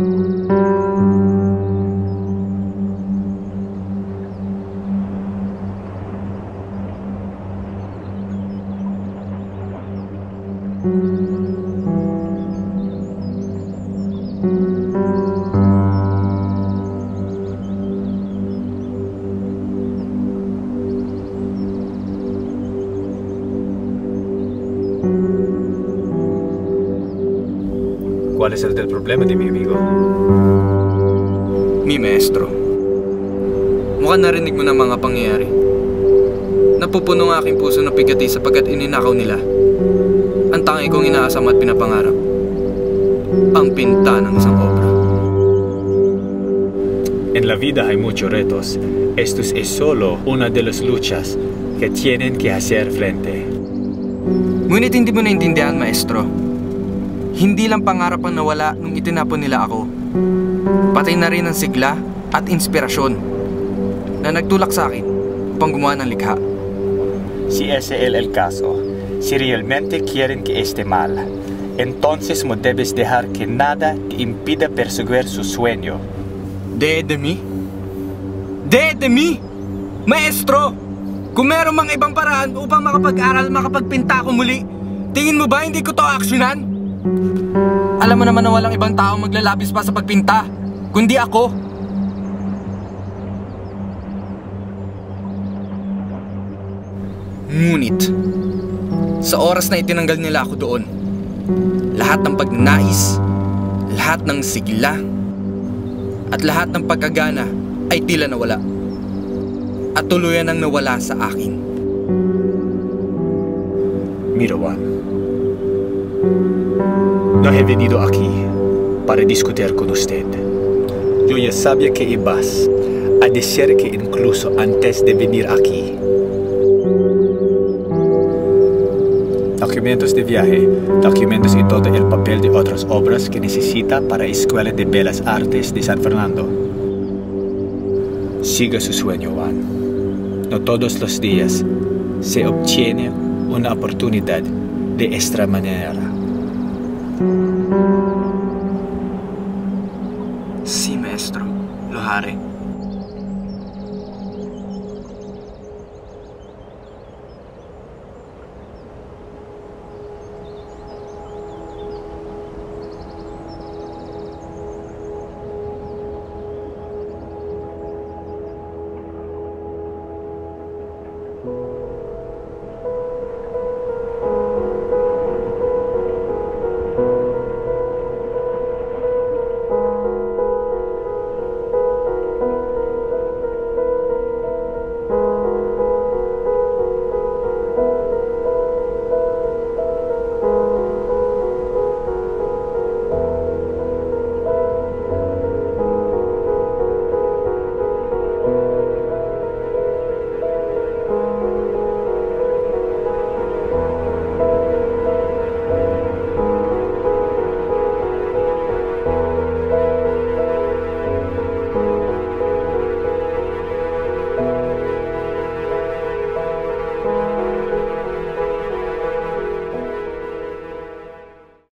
thank mm -hmm. you ¿Cuál es el del problema de mi amigo? Mi maestro. Mukhang narinig mo na mga pangyayari. Napupuno ang aking puso ng pigati sapagkat ininakaw nila. Ang tangi kong inaasam at pinapangarap. Ang pinta ng isang obra. En la vida hay muchos retos. Esto es solo una de las luchas que tienen que hacer frente. Ngunit hindi mo naintindihan, maestro. Hindi lang pangarap ang nawala nung itinapon nila ako. Pati na rin ang sigla at inspirasyon na nagtulak sa akin upang gumawa ng likha. Si ese es el caso, si realmente quieren que esté mal, entonces no debes dejar que nada te impida perseguir su sueño. De de mi? De de mi? Maestro! Kung meron mang ibang paraan upang makapag-aral, makapagpinta ako muli, tingin mo ba hindi ko to aksyonan? Alam mo naman na walang ibang tao maglalabis pa sa pagpinta, kundi ako. Ngunit, sa oras na itinanggal nila ako doon, lahat ng pagnanais, lahat ng sigla, at lahat ng pagkagana ay tila nawala. At tuluyan ang nawala sa akin. Mira, Juan. No he venido aquí para discutir con usted. Yo ya sabía que ibas a decir que incluso antes de venir aquí. Documentos de viaje, documentos y todo el papel de otras obras que necesita para Escuela de Bellas Artes de San Fernando. Siga su sueño, Juan. No todos los días se obtiene una oportunidad de esta manera. Si, maestro. Lohare.